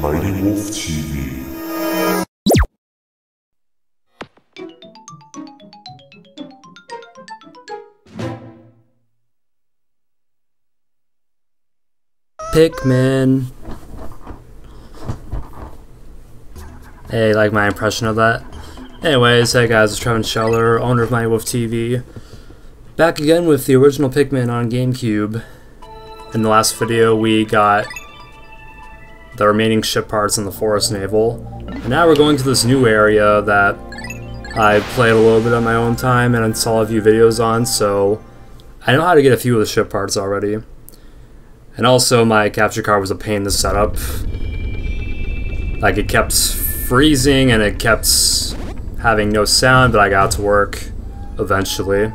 Mighty Wolf TV. Pikmin. Hey, like my impression of that? Anyways, hey guys, it's Trevyn Scheller, owner of Mighty Wolf TV. Back again with the original Pikmin on GameCube. In the last video, we got the remaining ship parts in the Forest Navel. And now we're going to this new area that I played a little bit on my own time and saw a few videos on, so I know how to get a few of the ship parts already. And also, my capture card was a pain to set up. Like, it kept freezing and it kept having no sound, but I got to work eventually.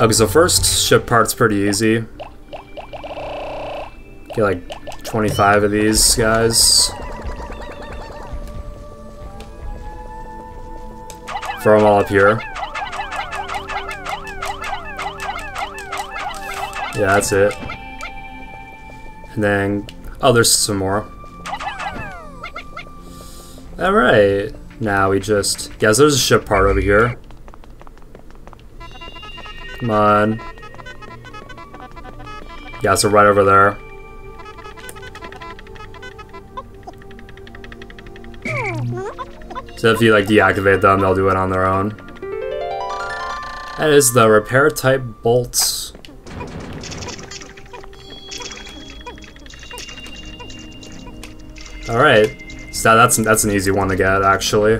Okay, so first ship part's pretty easy. Get like 25 of these guys. Throw them all up here. Yeah, that's it. And then, oh, there's some more. Alright, now we just, yes, there's a ship part over here. Come on. Yeah, so right over there. So if you like deactivate them, they'll do it on their own. That is the repair type bolts. Alright. So that's that's an easy one to get actually.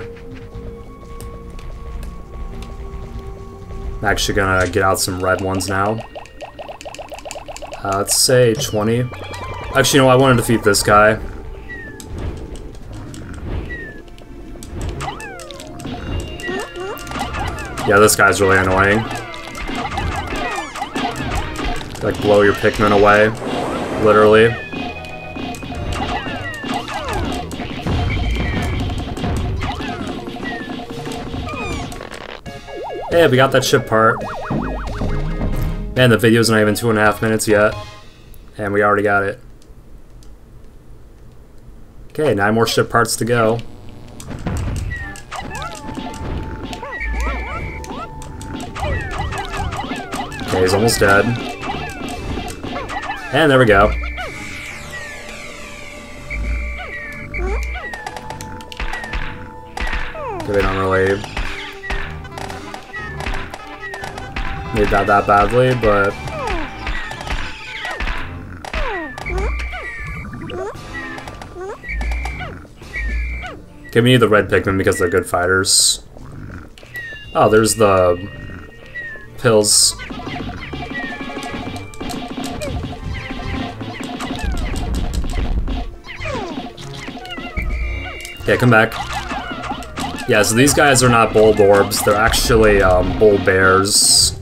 I'm actually gonna get out some red ones now. Uh, let's say 20. Actually, no, I want to defeat this guy. Yeah, this guy's really annoying. Like, blow your Pikmin away. Literally. Hey, we got that ship part. Man, the video's not even two and a half minutes yet. And we already got it. Okay, nine more ship parts to go. He's almost dead. And there we go. They don't really need that that badly, but Okay, we need the red Pikmin because they're good fighters. Oh, there's the pills. Okay, come back. Yeah, so these guys are not Bulborbs, they're actually um, Bulbears.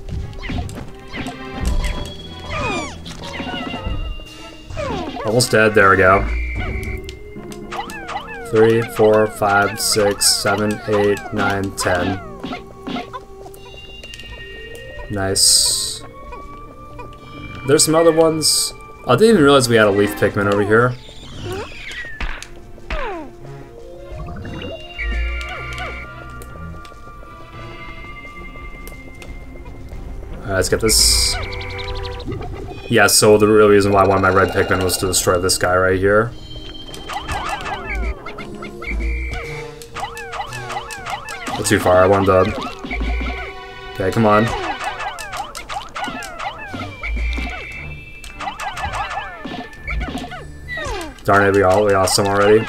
Almost dead, there we go. Three, four, five, six, seven, eight, nine, ten. Nice. There's some other ones. I didn't even realize we had a leaf Pikmin over here. Alright, let's get this. Yeah, so the real reason why I wanted my red Pikmin was to destroy this guy right here. That's too far, I wanted to... Okay, come on. Darn it, we all we lost some already.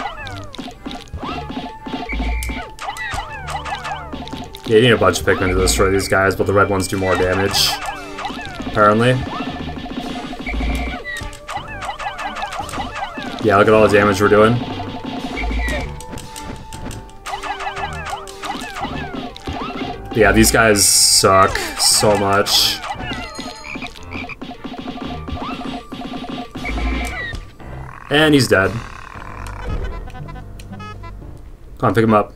Yeah, you need a bunch of Pikmin to destroy these guys, but the red ones do more damage. Apparently. Yeah, look at all the damage we're doing. Yeah, these guys suck so much. And he's dead. Come on, pick him up.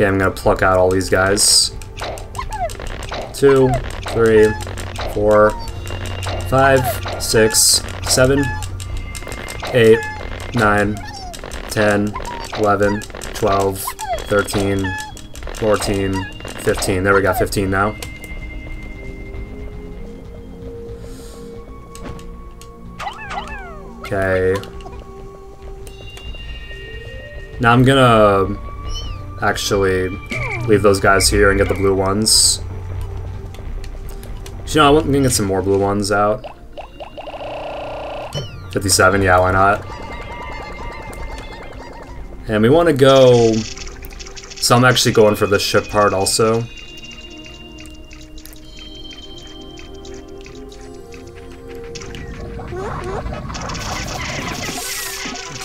Okay, I'm gonna pluck out all these guys. Two, three, four, five, six, seven, eight, nine, ten, eleven, twelve, thirteen, fourteen, fifteen. There we got 15 now. Okay. Now I'm gonna actually leave those guys here and get the blue ones. You know, I'm gonna get some more blue ones out. 57, yeah, why not? And we want to go... So I'm actually going for the ship part also.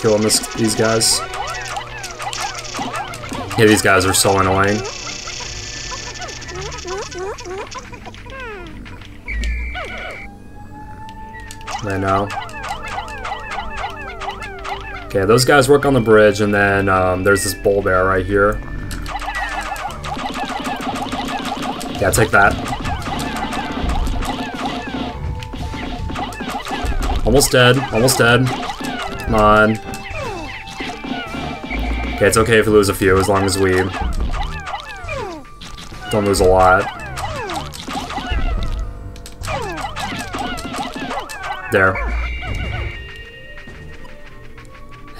Killing this, these guys. Yeah, these guys are so annoying. I know. Okay, those guys work on the bridge, and then um, there's this Bulbear right here. Yeah, take that. Almost dead, almost dead. Come on. Okay, it's okay if we lose a few, as long as we don't lose a lot. There.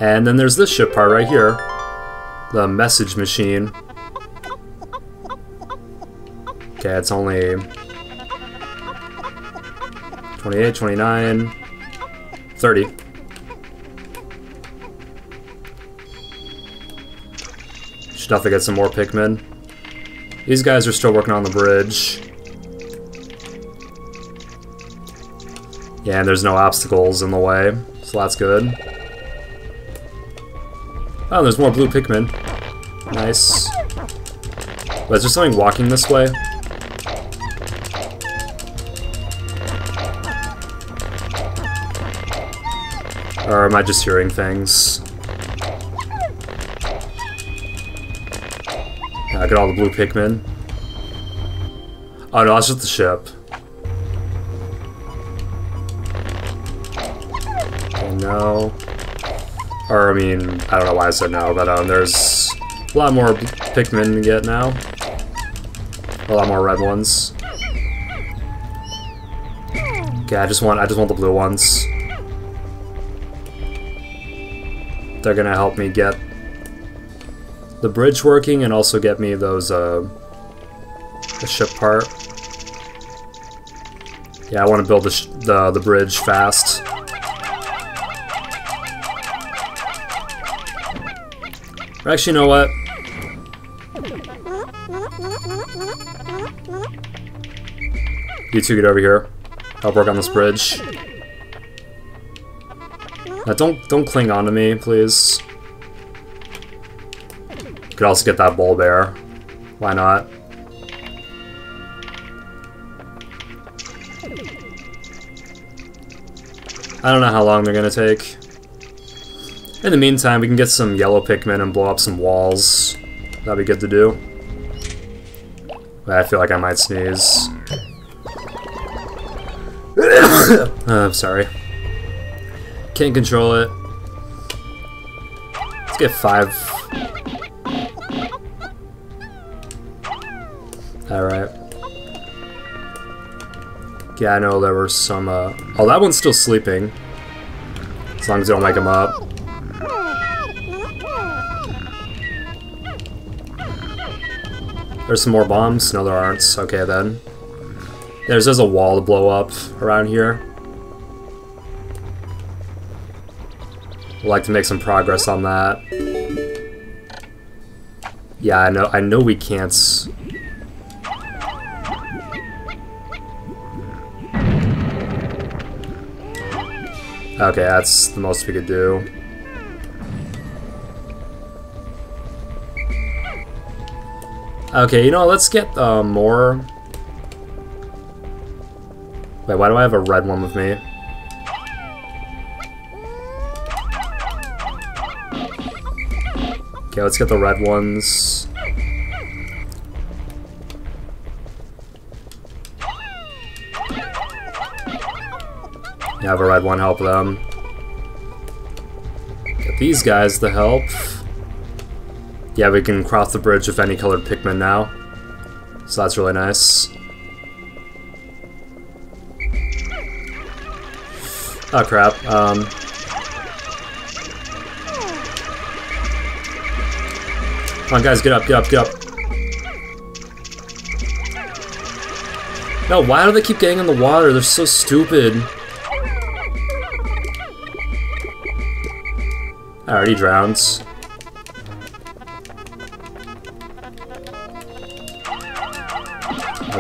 And then there's this ship part right here. The message machine. Okay, it's only 28, 29, 30. Should definitely get some more Pikmin. These guys are still working on the bridge. Yeah, and there's no obstacles in the way, so that's good. Oh, there's more blue Pikmin. Nice. But is there something walking this way? Or am I just hearing things? I got all the blue Pikmin. Oh no, that's just the ship. Oh no. Or, I mean, I don't know why I said no, but um, there's a lot more Pikmin to get now. A lot more red ones. Okay, I just want I just want the blue ones. They're gonna help me get the bridge working and also get me those uh the ship part. Yeah, I want to build the the the bridge fast. Actually, you know what? You two get over here. Help work on this bridge. Now don't don't cling on to me, please. Could also get that Bulbear. Why not? I don't know how long they're gonna take. In the meantime, we can get some yellow Pikmin and blow up some walls. That'd be good to do. I feel like I might sneeze. uh, I'm sorry. Can't control it. Let's get five. Yeah, I know there were some, uh... Oh, that one's still sleeping. As long as they don't wake him up. There's some more bombs? No, there aren't. Okay, then. There's, just a wall to blow up around here. I'd like to make some progress on that. Yeah, I know. I know we can't. Okay, that's the most we could do. Okay, you know, what? let's get uh, more... Wait, why do I have a red one with me? Okay, let's get the red ones. Yeah, red one, help them. Get these guys the help. Yeah, we can cross the bridge with any colored Pikmin now. So that's really nice. Oh crap. Um, come on guys, get up, get up, get up. No, why do they keep getting in the water? They're so stupid. He drowns.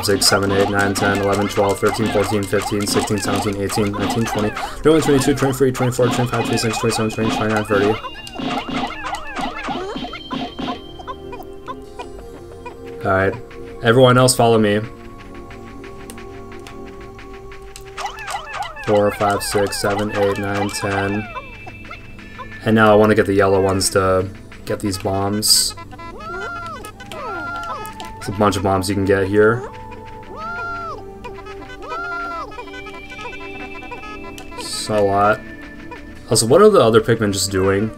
Six, seven, eight, nine, 10, 11, 12, 13, 14, 15, 16, 17, 18, 19, 20, 21, 22, 23, 24, 25, 26, 27, 28, 29, 30. Alright. Everyone else follow me. Four, five, six, seven, eight, nine, ten. And now I want to get the yellow ones to get these bombs. It's a bunch of bombs you can get here. So a lot. Also, what are the other Pikmin just doing?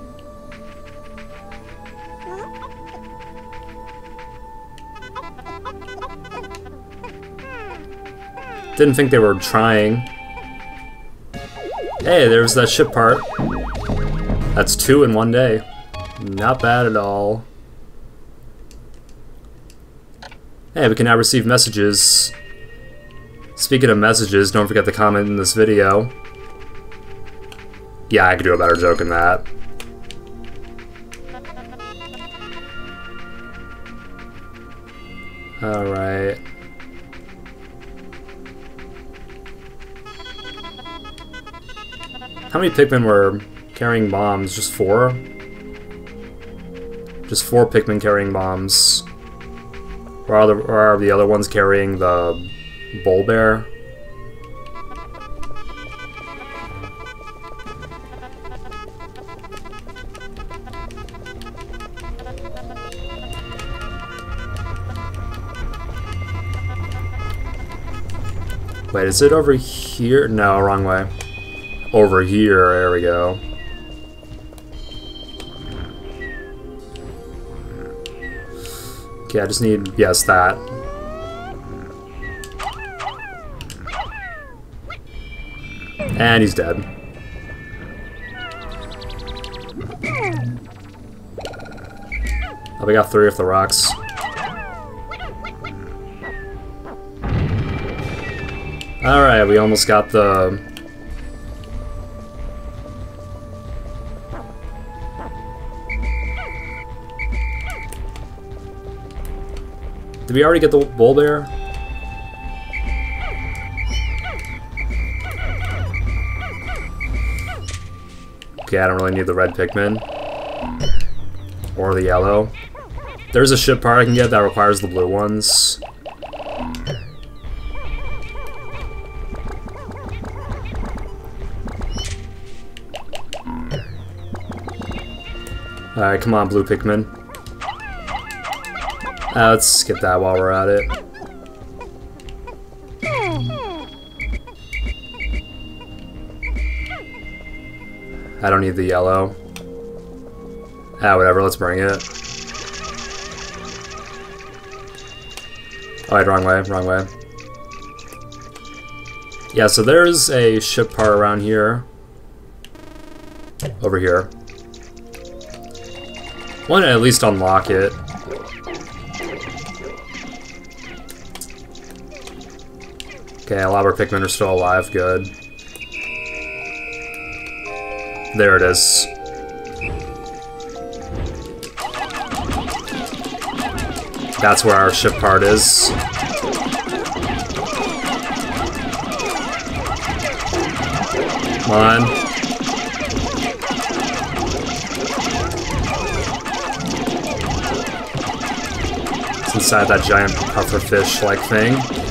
Didn't think they were trying. Hey, there's that ship part. That's two in one day. Not bad at all. Hey, we can now receive messages. Speaking of messages, don't forget to comment in this video. Yeah, I could do a better joke than that. Alright. How many Pikmin were carrying bombs? Just four? Just four Pikmin carrying bombs. Or are the, or are the other ones carrying the Bulbear? Wait, is it over here? No, wrong way. Over here, there we go. Okay, I just need, yes, that. And he's dead. Oh, we got three of the rocks. Alright, we almost got the... Did we already get the Bulbear? Okay, I don't really need the red Pikmin. Or the yellow. There's a ship part I can get that requires the blue ones. Alright, come on, blue Pikmin. Uh, let's skip that while we're at it. I don't need the yellow. Ah, whatever, let's bring it. Alright, wrong way, wrong way. Yeah, so there's a ship part around here. Over here. Want to at least unlock it. Okay, a lot of our Pikmin are still alive, good. There it is. That's where our ship part is. Come on. It's inside that giant pufferfish-like thing.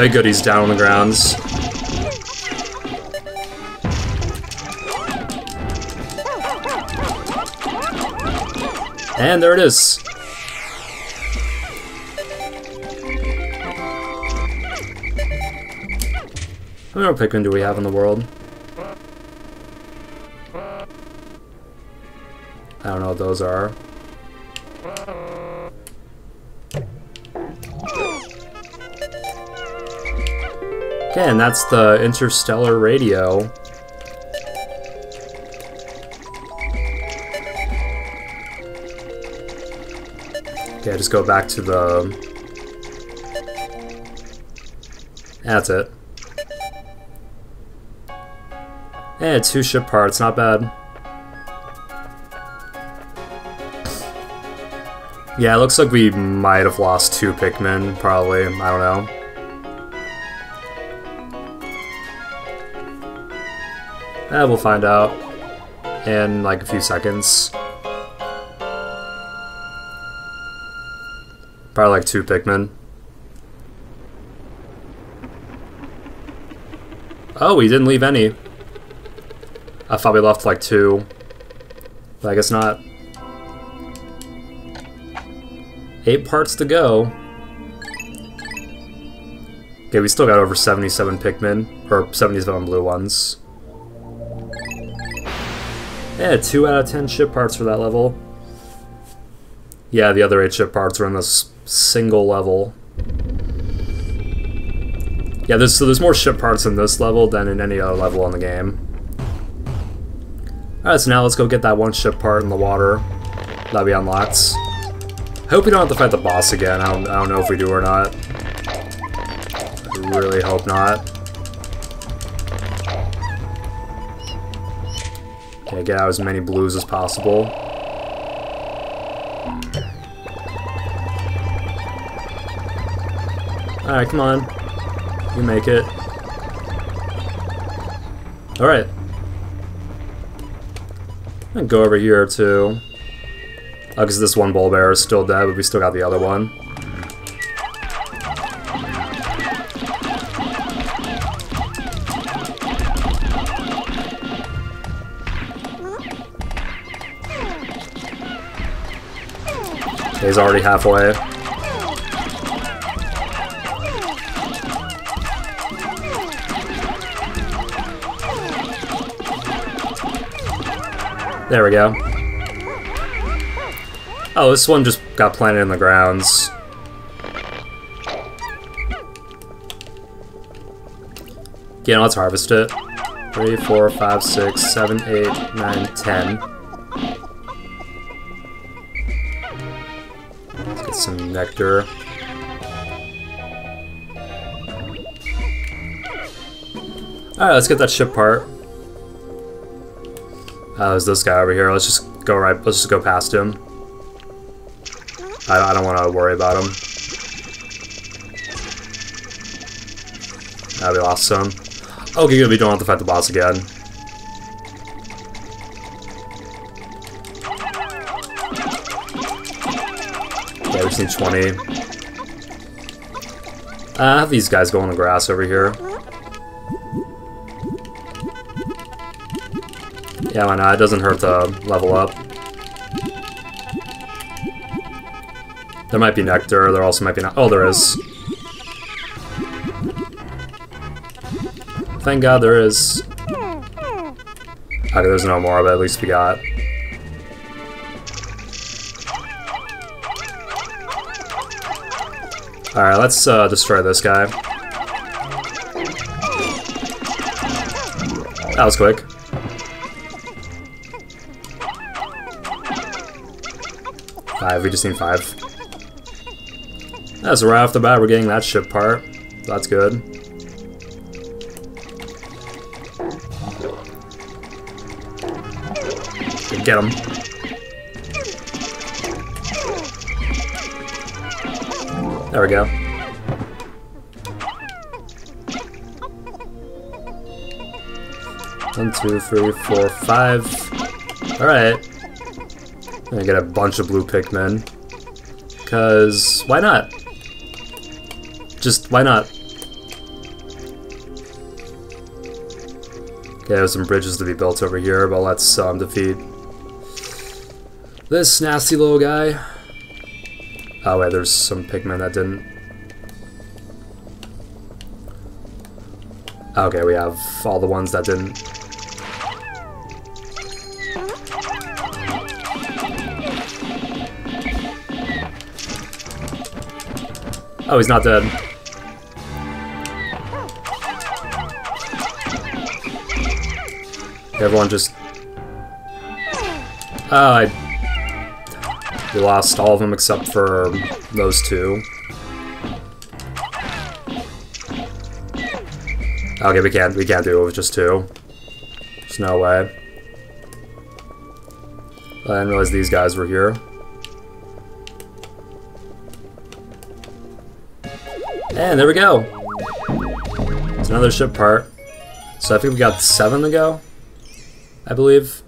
Oh, good, he's down on the grounds. And there it is. How many Pikmin do we have in the world? I don't know what those are. Okay, and that's the interstellar radio. Okay, just go back to the... That's it. Yeah, two ship parts, not bad. Yeah, it looks like we might have lost two Pikmin, probably. I don't know. Eh, we'll find out in like a few seconds. Probably like two Pikmin. Oh, we didn't leave any. I thought we left like two. But I guess not. Eight parts to go. Okay, we still got over 77 Pikmin, or 77 blue ones. Yeah, 2 out of 10 ship parts for that level. Yeah, the other 8 ship parts are in this single level. Yeah, there's, so there's more ship parts in this level than in any other level in the game. Alright, so now let's go get that one ship part in the water that we unlocked. Hope we don't have to fight the boss again. I don't, I don't know if we do or not. I really hope not. Okay, get out as many blues as possible. Alright, come on. You make it. Alright. Gonna go over here too. Oh, because this one Bulbear is still dead, but we still got the other one. He's already halfway. There we go. Oh, this one just got planted in the grounds. Yeah, let's harvest it. 3, 4, 5, 6, 7, 8, 9, 10. Nectar. Alright, let's get that ship part. Uh, there's this guy over here. Let's just go right. Let's just go past him. I, I don't want to worry about him. That'd be awesome. Okay, good. We don't have to fight the boss again. Just need 20. Uh, have these guys go on the grass over here. Yeah, why not? It doesn't hurt to level up. There might be nectar, there also might be not- oh, there is. Thank god there is. Okay, there's no more, but at least we got. Alright, let's uh, destroy this guy. That was quick. Five, we just need five. That's right off the bat, we're getting that ship part. That's good. Get him. There we go. One, two, three, four, five. Alright. Gonna get a bunch of blue Pikmin. Because, why not? Just, why not? Okay, there's some bridges to be built over here, but let's um, defeat this nasty little guy. Oh there's some Pikmin that didn't. Okay, we have all the ones that didn't. Oh, he's not dead. Everyone just... Oh, I... We lost all of them except for those two. Okay, we can't, we can't do it with just two. There's no way. I didn't realize these guys were here. And there we go! It's another ship part. So I think we got seven to go? I believe.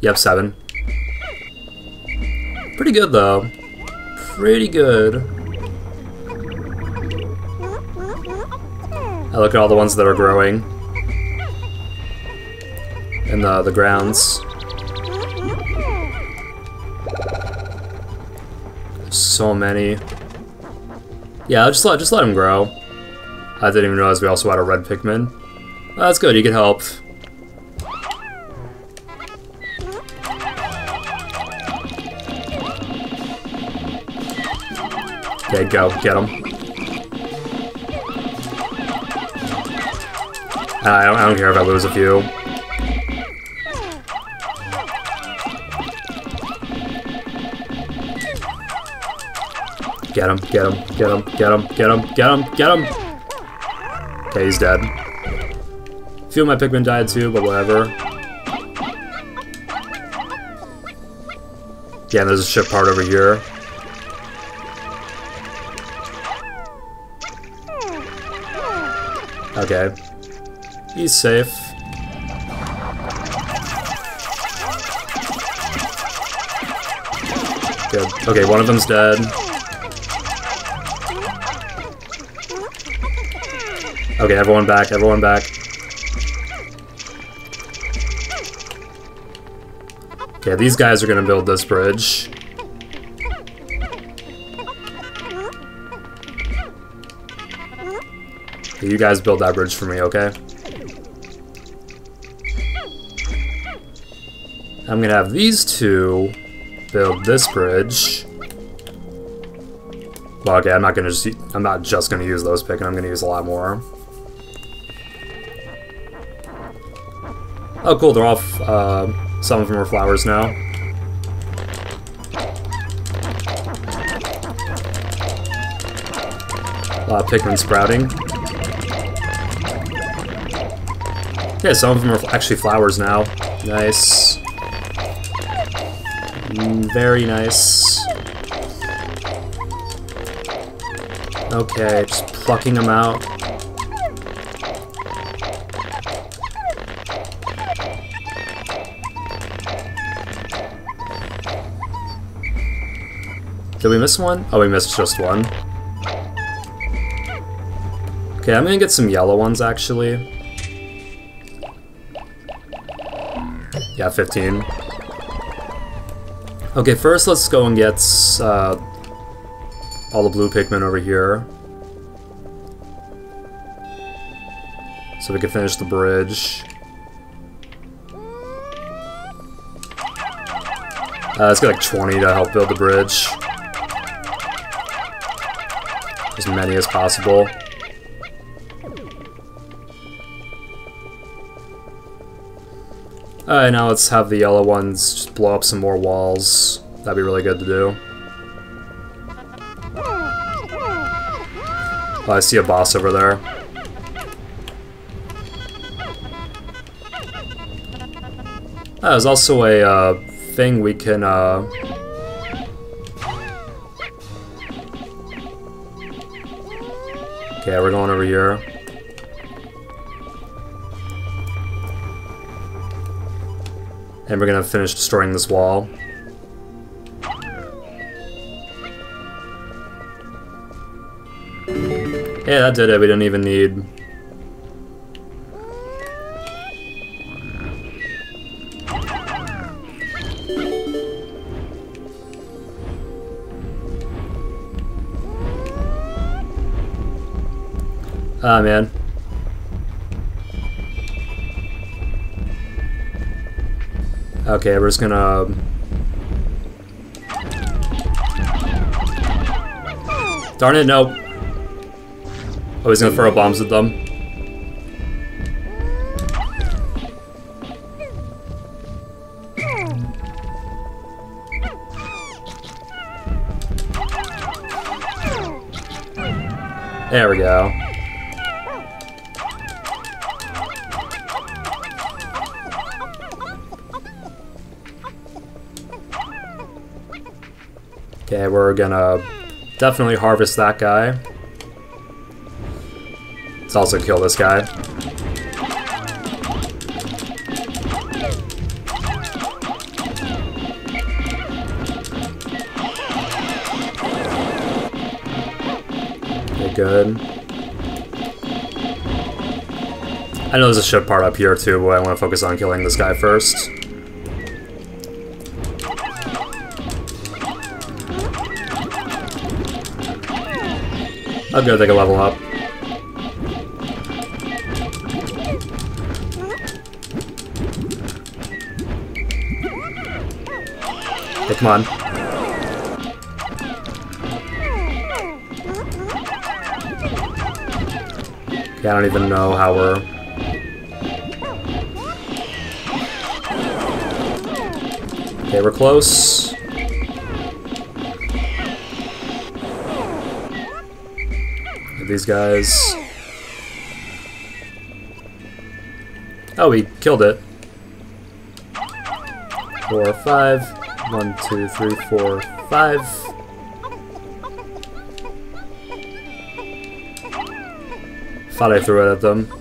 Yep, seven. Pretty good, though. Pretty good. I look at all the ones that are growing. In the, uh, the grounds. So many. Yeah, just let just let him grow. I didn't even realize we also had a red Pikmin. That's good, you can help. Okay, go, get him. Uh, I don't, I don't care if I lose a few. Get him, get him, get him, get him, get him, get him, get him! Okay, he's dead. A few of my Pikmin died too, but whatever. Yeah, there's a ship part over here. Okay. He's safe. Good. Okay, one of them's dead. Okay, everyone back, everyone back. Okay, these guys are gonna build this bridge. You guys build that bridge for me, okay? I'm gonna have these two build this bridge. Well, okay, I'm not gonna just, I'm not just gonna use those pick, and I'm gonna use a lot more. Oh, cool, they're off. Uh, some of them are flowers now. A lot of Pikmin sprouting. Yeah, some of them are actually flowers now. Nice. Mm, very nice. Okay, just plucking them out. Did we miss one? Oh, we missed just one. Okay, I'm gonna get some yellow ones, actually. Yeah, 15. Okay, first let's go and get uh, all the blue Pikmin over here. So we can finish the bridge. Uh, let's get like 20 to help build the bridge. As many as possible. Alright, now let's have the yellow ones just blow up some more walls. That'd be really good to do. Oh, I see a boss over there. Oh, there's also a uh, thing we can uh, Okay, we're going over here. And we're gonna finish destroying this wall. Yeah, that did it. We didn't even need Ah, man. Okay, we're just gonna... Um, darn it, no. Oh, he's gonna throw bombs at them. There we go. We're gonna definitely harvest that guy. Let's also kill this guy. Okay, good. I know there's a ship part up here too, but I want to focus on killing this guy first. I'm gonna take a level up. Come on. Okay, I don't even know how we're... Okay, we're close. These guys... Oh, we killed it. Four, five. One, two, three, four, five. Thought I threw it at them.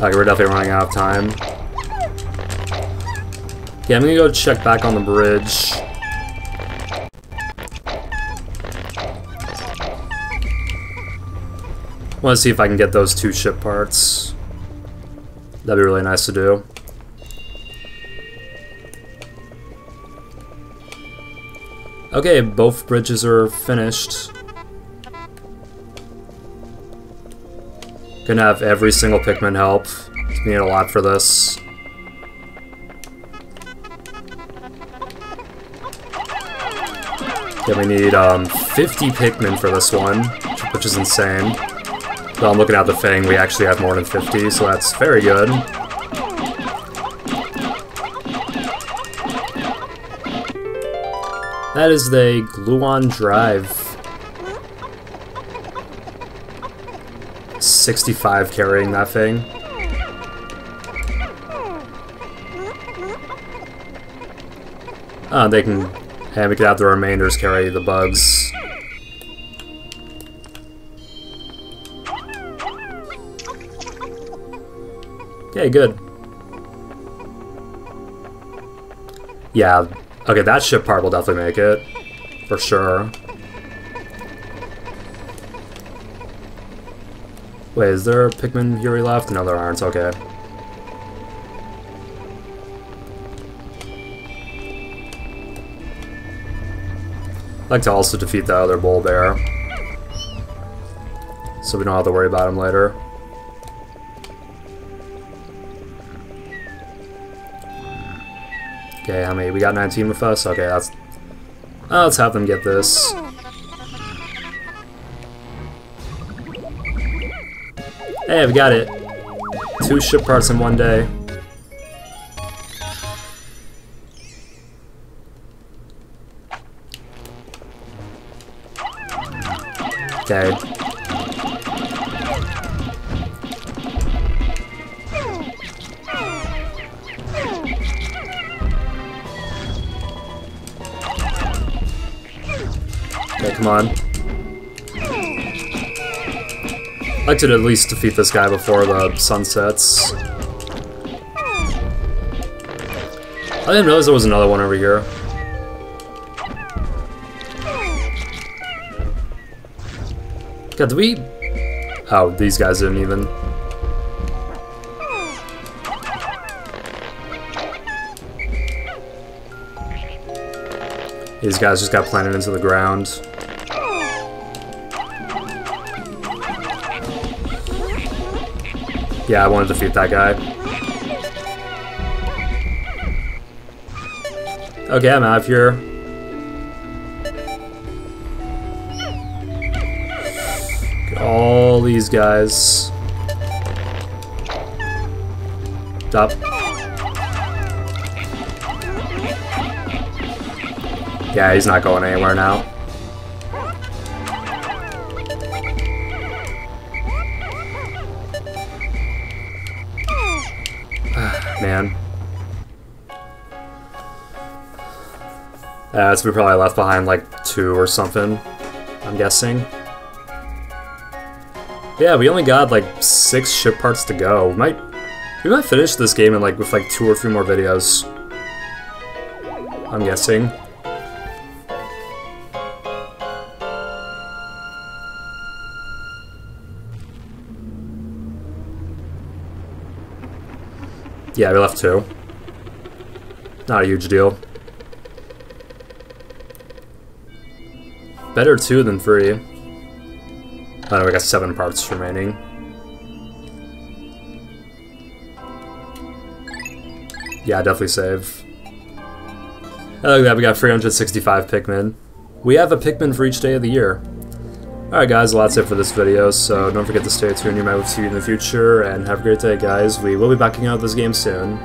Okay, we're definitely running out of time. Yeah, I'm gonna go check back on the bridge. Want to see if I can get those two ship parts. That'd be really nice to do. Okay, both bridges are finished. Gonna have every single Pikmin help. Need a lot for this. Yeah, we need um, 50 Pikmin for this one, which is insane. But I'm looking at the thing, we actually have more than 50, so that's very good. That is the Gluon Drive. 65 carrying that thing. Oh, they can... Can have the remainders carry the bugs. Okay, good. Yeah, okay, that ship part will definitely make it. For sure. Wait, is there a Pikmin Yuri left? No, there aren't, okay. I'd like to also defeat that other Bulbear. So we don't have to worry about him later. Okay, how many? We got 19 with us? Okay, that's... Let's have them get this. Hey, we got it. Two ship parts in one day. Okay. Come on. I'd like to at least defeat this guy before the sun sets. I didn't realize there was another one over here. God, did we... Oh, these guys didn't even. These guys just got planted into the ground. Yeah, I want to defeat that guy. Okay, I'm out of here. All these guys. Stop. Yeah, he's not going anywhere now. So we probably left behind like two or something, I'm guessing. Yeah, we only got like six ship parts to go. We might, we might finish this game in like with like two or three more videos. I'm guessing. Yeah, we left two. Not a huge deal. Better two than three. Oh no, we got seven parts remaining. Yeah, definitely save. Look at that, we got 365 Pikmin. We have a Pikmin for each day of the year. Alright guys, well that's it for this video, so don't forget to stay tuned to my TV in the future, and have a great day guys. We will be backing out this game soon.